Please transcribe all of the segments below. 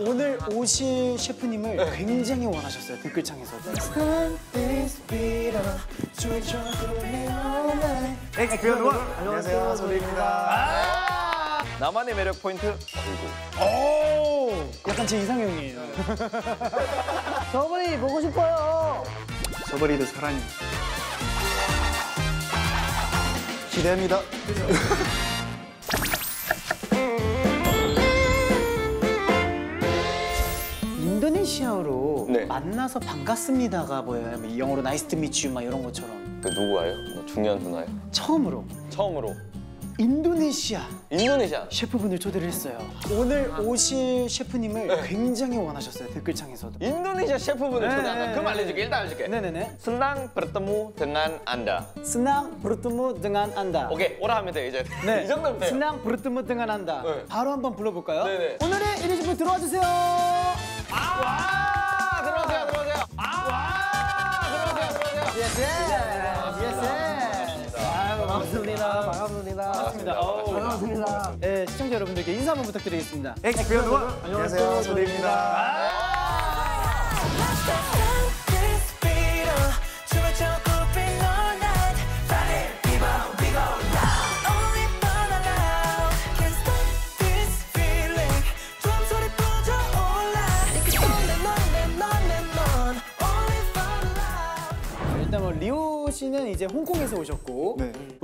오늘 오실 셰프님을 굉장히 원하셨어요 댓글창에서. 안녕하세요, 소리입니다. 나만의 매력 포인트 얼굴. 오, 약간 제 이상형이에요. 저분이 보고 싶어요. 저버리도 사랑해. 기대합니다. 만나서 반갑습니다가 뭐예요? 뭐 영어로 Nice to meet you 막 이런 것처럼 그 누구 와요? 뭐 중요한 누나요? 처음으로 처음으로 인도네시아 인도네시아. 셰프분을 초대를 했어요. 오늘 오실 셰프님을 굉장히 원하셨어요 댓글창에서도. 인도네시아 셰프분을 네, 초대한다. 네, 그럼 네. 알려줄게. 일단 알려줄게. 네네네. senang bertemu dengan anda. senang bertemu dengan anda. 오케이 오라 하면 돼 이제. 네. 이 정도면 돼요. senang bertemu dengan anda. 네. 바로 한번 불러볼까요? 네네. 오늘의 1위 셰프 들어와 주세요. 아 yes. Yes. 아유, 반갑습니다. 반갑습니다. 반갑습니다. 반갑습니다. 네, 시청자 여러분들께 인사 한번 부탁드리겠습니다. 안녕하세요, 소리입니다.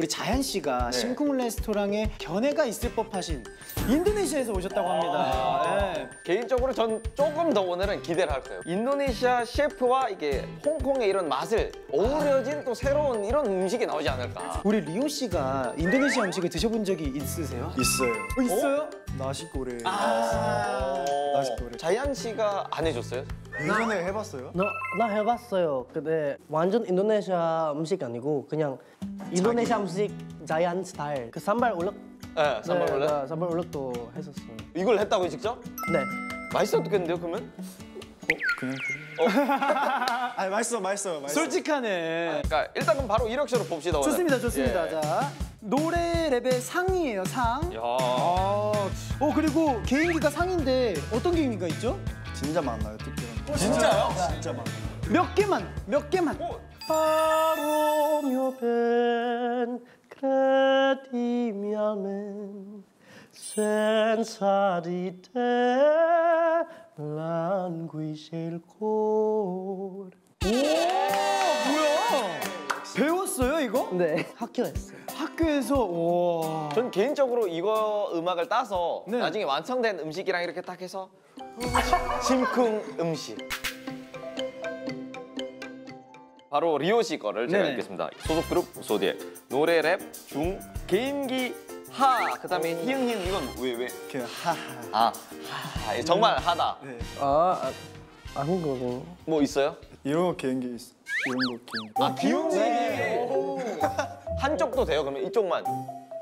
우리 자연 씨가 심쿵 레스토랑에 견해가 있을 법하신 인도네시아에서 오셨다고 합니다. 네. 개인적으로 전 조금 더 오늘은 기대를 할 거예요. 인도네시아 셰프와 이게 홍콩의 이런 맛을 어우러진 또 새로운 이런 음식이 나오지 않을까. 우리 리오 씨가 인도네시아 음식을 드셔본 적이 있으세요? 있어요. 어, 있어요? 나시고래. 아. 맛있고래. 자이안 씨가 안 해줬어요? 예전에 해봤어요? 나, 나 해봤어요. 근데 완전 인도네시아 음식 아니고 그냥 인도네시아 음식 자이안 스타일. 그 산발 울럭. 네, 산발 네, 원래 나 산발 울럭도 했었어요. 이걸 했다고 직접? 네. 맛있었겠는데요, 그러면? 그냥 그래. 아, 맛있어, 맛있어, 맛있어. 솔직하네. 그러니까 일단 그럼 바로 이력서로 봅시다. 좋습니다, 좋습니다. 예. 자, 노래 랩의 상이에요, 상. 야. 아, 어 그리고 개인기가 상인데 어떤 개인기가 있죠? 진짜 많아요, 특별 한. 진짜요? 진짜 많아요. 몇 개만, 몇 개만. Paruh ben krediyamen Sen sarite lan guishel kor 뭐야? 배웠어요 이거? 네, 학교 했어요. 학교에서 와. 전 개인적으로 이거 음악을 따서 네. 나중에 완성된 음식이랑 이렇게 딱 해서 심쿵 음식. 바로 리오 씨 거를 제가 네네. 읽겠습니다. 소속 그룹 소디의 노래 랩 중 개인기 하 그다음에 히응 히응 이건 왜 왜? 그 하하. 아 하, 정말 하다. 네. 아, 아 한국어. 뭐 있어요? 이런 거 개인기 있어. 이런 거 개인기. 아 기운이 한쪽도 돼요? 그러면 이쪽만.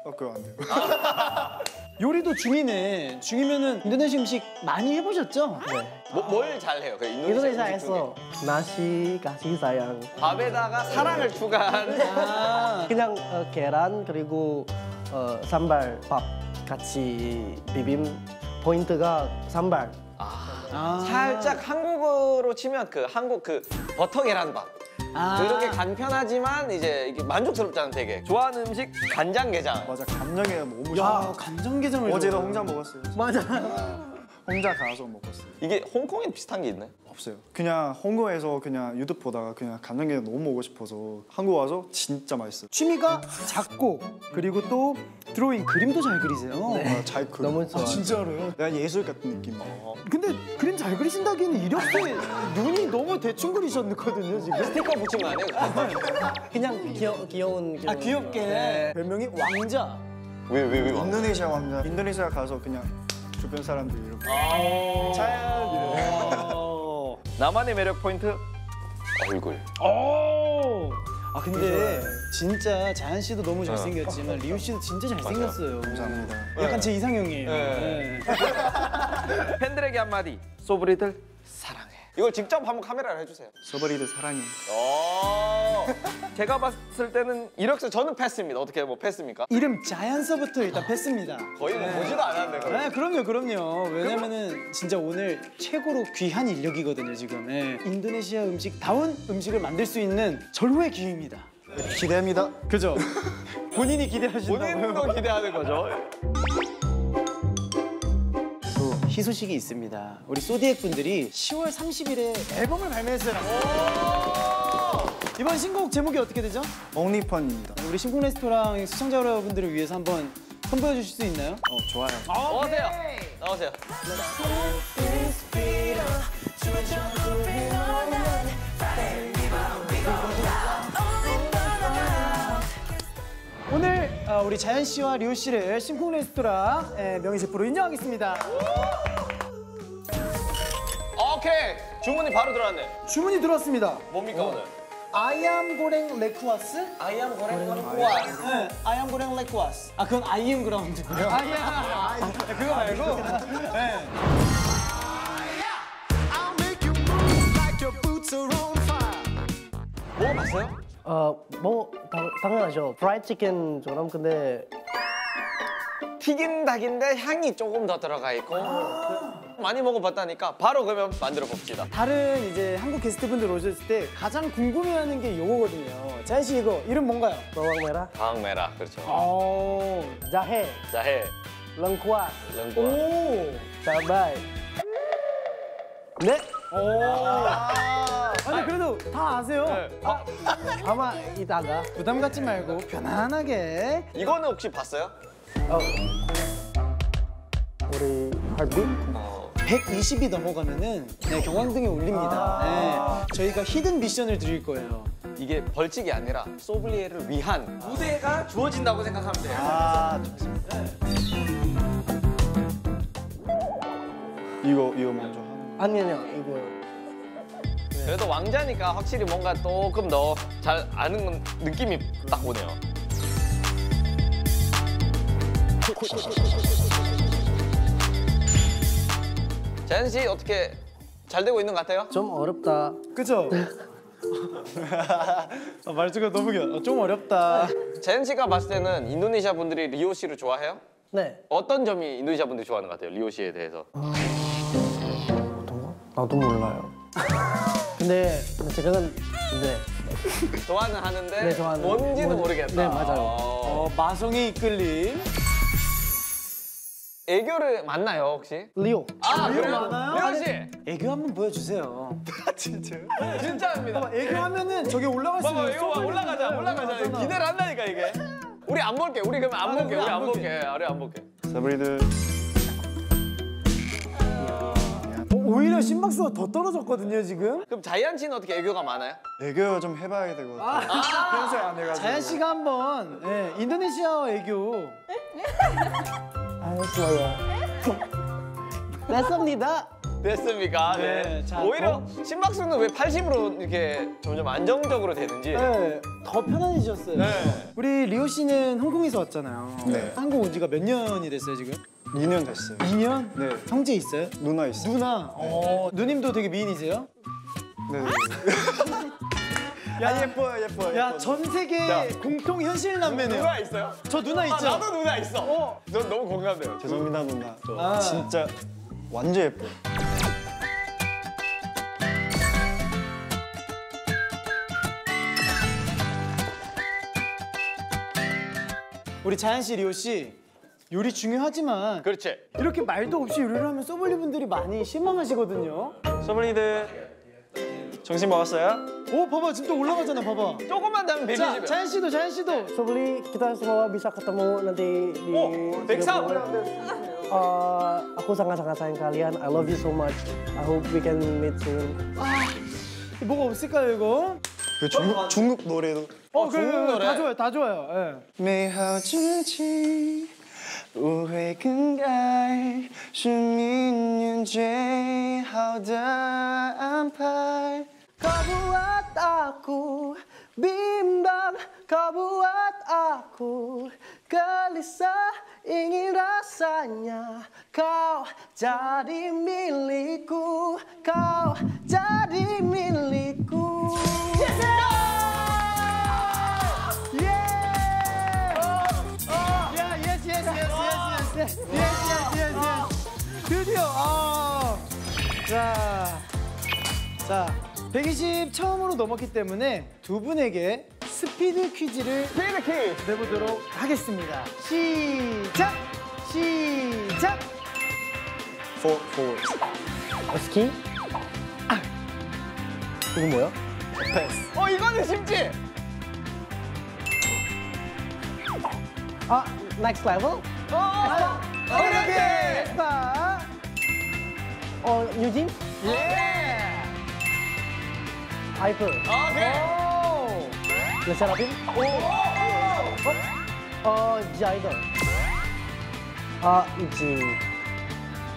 어, 그거 안 돼요. 요리도 중이네. 중이면은 인도네시아 음식 많이 해보셨죠? 네. 뭐, 뭘 잘해요? 그 인도네시아 음식 중에? 인도네시아에서 나시 가시 사양. 밥에다가 사랑을 추가한 아, 그냥 어, 계란 그리고 어, 산발 밥 같이 비빔 포인트가 산발. 아. 살짝 한국어로 치면 그 한국 그 버터 계란밥 아. 그렇게 간편하지만 이제 이게 만족스럽잖아 되게 좋아하는 음식 간장게장 맞아, 감정이 너무 야 좋아. 간장게장을 어제도. 혼자 먹었어요. 맞아. 혼자 가서 먹었어요. 이게 홍콩에 비슷한 게 있나요? 없어요. 그냥 홍콩에서 그냥 유튜브 보다가 그냥 간장게장 너무 먹고 싶어서 한국 와서 진짜 맛있어요. 취미가 작곡 그리고 또 드로잉 그림도 잘 그리세요. 아, 잘 그려. 너무 좋아요. 진짜로요? 약간 예술 같은 느낌. 근데 그림 잘 그리신다기에는 이력서에 눈이 너무 대충 그리셨거든요 지금. 스티커 붙인 거 아니에요? 그냥 귀여, 귀여운 아 귀엽게 별명이 왕자. 왜 왜 왜? 인도네시아 왕자. 인도네시아 가서 그냥 주변 사람들이 이렇게 아. 잘 어. 나만의 매력 포인트 얼굴. 오. 아 근데 진짜 자연 씨도 너무 잘생겼지만 리우 씨도 진짜 잘생겼어요. 감사합니다. 약간 제 이상형이에요. 네. 네. 팬들에게 한마디. 소브리들 사랑해. 이걸 직접 한번 카메라를 해주세요. 서브리드 사랑해. 오. 제가 봤을 때는 이력서 저는 패스입니다. 어떻게 뭐 패스입니까? 이름 자연서부터 일단 뺐습니다. 거의 뭐 보지도 않았는데. 거의. 네, 그럼요, 그럼요. 왜냐면은 진짜 오늘 최고로 귀한 인력이거든요, 지금. 예. 인도네시아 음식 다운 음식을 만들 수 있는 절호의 기회입니다. 기대합니다. 그죠? 본인이 기대하신다고요? 본인도 기대하는 거죠. 또 희소식이 있습니다. 우리 소디액 분들이 10월 30일에 앨범을 발매했어요. 이번 신곡 제목이 어떻게 되죠? 옹리펀입니다. 우리 신곡 레스토랑 시청자 여러분들을 위해서 한번 선보여 주실 수 있나요? 어 좋아요. 나오세요. 나오세요. 우리 자얀 씨와 리오 씨를 심쿵 레스토랑의 명예 셰프로 인정하겠습니다. 오케이. 주문이 바로 들어왔네. 주문이 들어왔습니다. 뭡니까 오늘? Ayam goreng lengkuas? Ayam goreng 우와. 네, ayam goreng lengkuas. 아, 그건 I am ground고요. 아야, 그거 말고. 네. 먹어봤어요? 어, 뭐 당, 당연하죠. 프라이드 치킨처럼 근데 튀긴 닭인데 향이 조금 더 들어가 있고 많이 먹어봤다니까 바로 그러면 만들어 봅시다. 다른 이제 한국 게스트분들 오셨을 때 가장 궁금해하는 게 요거거든요. 자연 씨 이거 이름 뭔가요? merah, 강메라 그렇죠. 오, jahe, 자해, lengkuas, 런과. 오, cabai. 네, 아니 그래도 다 아세요. 아, sama itaga. 부담 갖지 말고 편안하게. 이거는 혹시 봤어요? 어, 우리 heartbeat. 120이 넘어가면은 네, 경황등이 울립니다. 네, 저희가 히든 미션을 드릴 거예요. 이게 벌칙이 아니라 소믈리에를 위한 무대가 주어진다고 생각하면 돼요. 아 좋습니다. 이거 이거 먼저 하는. 아니 아니요 이거 그래도 왕자니까 확실히 뭔가 조금 더 잘 아는 느낌이 딱 오네요. 자연 씨 어떻게 잘 되고 있는 것 같아요? 좀 어렵다. 그죠? 아, 말투가 너무 귀여워. 어, 좀 어렵다. 자연 씨가 봤을 때는 인도네시아 분들이 리오 씨를 좋아해요? 네. 어떤 점이 인도네시아 분들이 좋아하는 것 같아요? 리오 씨에 대해서. 어떤 거? 나도 몰라요. 근데 제가는 네. 좋아는 하는데 네, 좋아하는. 뭔지는 뭔- 모르겠다. 네, 맞아요. 어, 어, 마성의 이끌림. 애교를 많나요 혹시? 리오. 아 리오 그래요? 많아요? 리오 씨 애교 한번 보여주세요. 진짜요? 진짜입니다. 애교 하면은 저기 올라갈 수 봐봐 이거 봐, 올라가자 올라가자 기대를 한다니까 이게. 우리 안 볼게 우리 그러면 안 아, 볼게 우리 안안 볼게. 우리 안 볼게. 서브리드 오히려 심박수가 더 떨어졌거든요 지금. 그럼 자이안 씨는 어떻게 애교가 많아요? 애교 좀 해봐야 될것 같아요. 평소에 안 해가지고. 자연 씨가 한번 예, 인도네시아 애교. 알겠어요. 됐습니다. 됐습니까? 네. 네, 자, 오히려 심박수는 왜 80으로 이렇게 점점 안정적으로 되는지. 네, 더 편안해지셨어요. 네. 우리 리오 씨는 홍콩에서 왔잖아요. 네. 한국 온 지가 몇 년이 됐어요 지금? 2년 됐어요. 2년? 네. 형제 있어요? 누나 있어요. 누나. 어, 누님도 되게 미인이세요? 네. 야 예뻐요 예뻐요. 야, 예뻐요. 전 세계 자. 공통 현실 남매네요. 누나 있어요? 저 누나 있죠? 아, 나도 누나 있어. 어. 저 너무 공감돼요. 죄송합니다 누나. 저 아. 진짜 완전 예뻐요. 우리 자연 씨, 리오 씨 요리 중요하지만 그렇지. 이렇게 말도 없이 요리를 하면 소믈리 분들이 많이 실망하시거든요. 소믈리들 정신 먹었어요? 오 봐봐 지금 또 올라가잖아 봐봐. 조금만 더 하면 자 120이야. 자연 씨도 자연 씨도 Sobli kita semua 오! 백삼! Uh, aku sangat-sangat I love you so much. I hope we can meet soon. 아, 뭐가 없을까요 이거? 그 중국 중국 노래도 어, 그래, 그래, 그래. 다 좋아요 다 좋아요. 예. 네. 我会更改是命运最好的安排。 Kau buat aku bimbang, kau buat aku gelisah, ingin rasanya kau jadi milikku. Kau kau jadi milikku. 자, 120 처음으로 넘었기 때문에 두 분에게 스피드 퀴즈를 스피드 퀴즈. 내보도록 하겠습니다. 시작! 시작! For. 어, 스키? 아. 이거 뭐야? Pass. 어 이거는 쉽지. 아, next level? 어. 그렇게. 자, 어, 유진? 예. 아이플. 오케이. 레세라핌? 어, 지 아이돌. 아, 있지.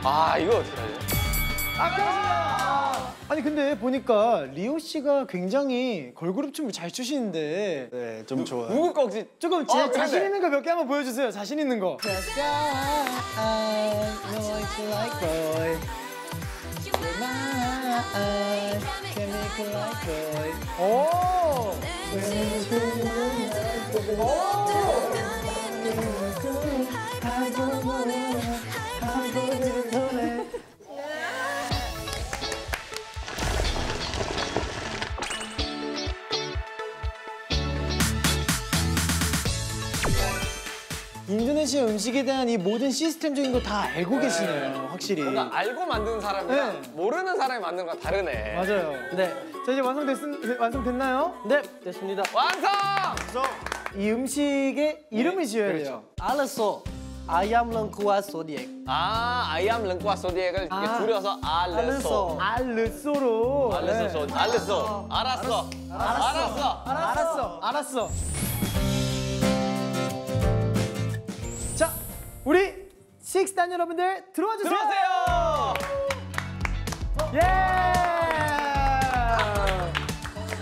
아 이거 어떻게 하죠? 아니 근데 보니까 리오 씨가 굉장히 걸그룹 춤을 잘 추시는데 네, 좀 좋아요. 누구 거 혹시 조금 제, 어. 자신 있는 거 몇 개 한번 보여주세요. 자신 있는 거. eye. Give me cool, 오! 오! 도네시아 음식에 대한 이 모든 시스템적인 거 다 알고 계시네요, 확실히. 뭔가 알고 만든 사람이랑 네. 모르는 사람이 만든 거 다르네. 맞아요. 네. 자 이제 완성됐, 완성됐나요? 네, 됐습니다. 완성! 이 음식의 이름을 지어야 그렇죠. 돼요. 알았어. ayam lengkuas zodiac. 아, 아이암 랭과 소디액을 이렇게 아. 줄여서 알르소. 알르소로. 알르소, 네. 알르소. 알았어. 알았어. 알았어, 알았어. 자, 우리 식스단 여러분들 들어와 주세요. 들어오세요. 예.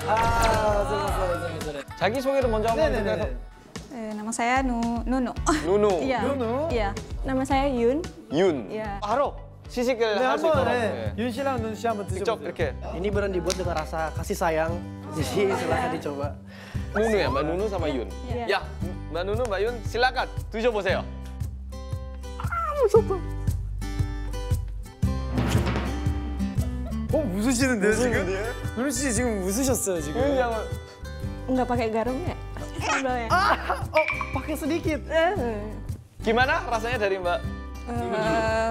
아. 자기 소개를 먼저 한번 해주세요. Eh, nama saya Nu Nuno. 누누, Iya. Nuno. Iya. Nama saya Yun. 윤. Iya. 바로 시식을 네, 할수 한번 있도록 네. 네. 윤 씨랑 눈 씨 한번 직접 드셔보세요. 이렇게 Ini beneran dibuat dengan rasa kasih sayang. Jadi silahkan dicoba. 누누 Mbak Nunu sama Yun. Mbak Nunu, Mbak Yun silakan 드셔보세요. 어 웃으시는데요 지금? 눈씨 지금 웃으셨어요 지금. Enggak pakai garam ya? Sambal ya? 어 pakai sedikit. Eh, gimana rasanya dari Mbak? eh,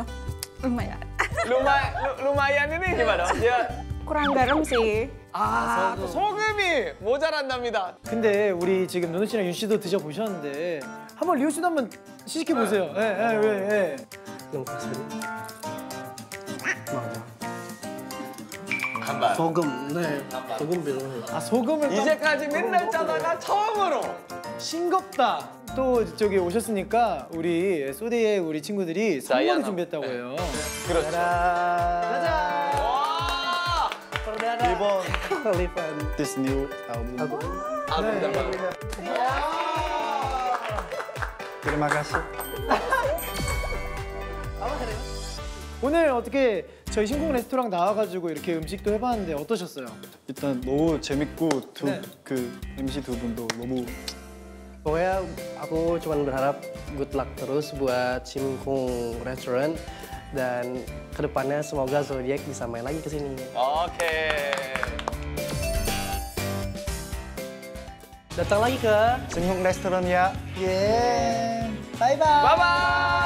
lumayan. Lumayan, lumayan ini gimana? Dia Kurang garam sih. 아, 또 소금이 모자란답니다. 근데 우리 지금 노노 씨랑 윤 씨도 드셔보셨는데 한번 리오 씨도 한번 시식해 보세요. 예, 예, 예, 예. Lengkuas zodiac. 간발. Sogem. 네. Sogem bilang. 아 소금을 깜- 이제까지 맨날 짜다가 처음으로 싱겁다. 또 저기 오셨으니까 우리 소디의 우리 친구들이 선물을 준비했다고 네. 해요. 그렇죠. 짜잔. 와. Livan. This new album. 아, 네. Terima kasih. 오늘 어떻게 저희 신곡 레스토랑 나와가지고 이렇게 음식도 해봤는데 어떠셨어요? 일단 너무 재밌고 두 네. 그 MC 두 분도 너무 Pokoknya aku cuma berharap good luck terus buat Simkung Restaurant dan kedepannya semoga Zodiac bisa main lagi ke sini. 오케 Datang lagi ke Senyum Restoran ya. Yeah. Bye bye. Bye bye.